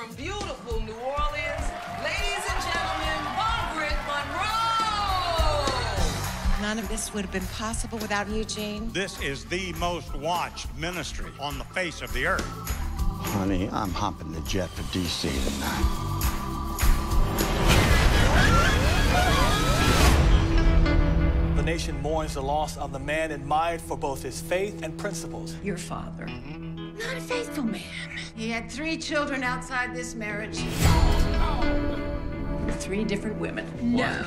from beautiful New Orleans, ladies and gentlemen, Margaret Monroe! None of this would have been possible without Eugene. This is the most watched ministry on the face of the earth. Honey, I'm hopping the jet for D.C. tonight. Nation mourns the loss of the man admired for both his faith and principles. Your father. Not a faithful man. He had three children outside this marriage. Three different women. No.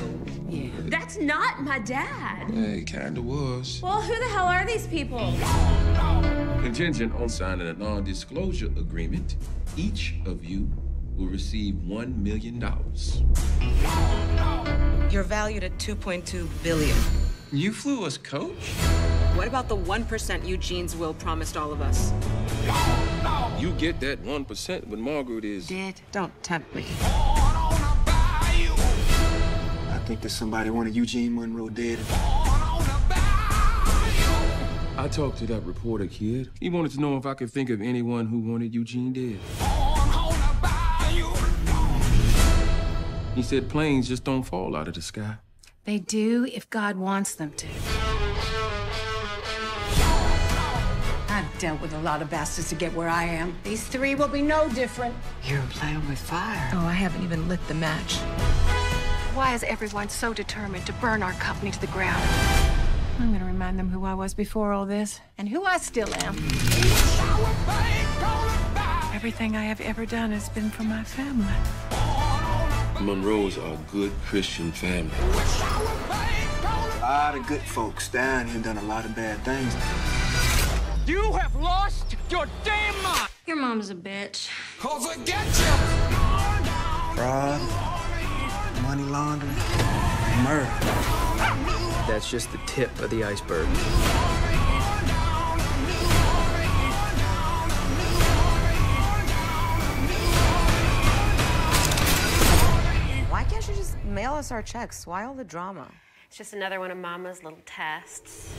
Yeah. That's not my dad. Hey, kinda was. Well, who the hell are these people? Contingent on signing a non-disclosure agreement, each of you will receive $1 million. You're valued at 2.2 billion. You flew us, coach? What about the 1% Eugene's will promised all of us? You get that 1% when Margaret is... Dead. Don't tempt me. I think that somebody wanted Eugene Monroe dead. I talked to that reporter kid. He wanted to know if I could think of anyone who wanted Eugene dead. He said planes just don't fall out of the sky. They do if God wants them to. I've dealt with a lot of bastards to get where I am. These three will be no different. You're playing with fire. Oh, I haven't even lit the match. Why is everyone so determined to burn our company to the ground? I'm gonna remind them who I was before all this and who I still am. Everything I have ever done has been for my family. Monroes are a good Christian family. A lot of good folks down here done a lot of bad things. You have lost your damn mind! Your mom's a bitch. Fraud, money laundering, murder. That's just the tip of the iceberg. Mail us our checks? Why all the drama? It's just another one of Mama's little tests.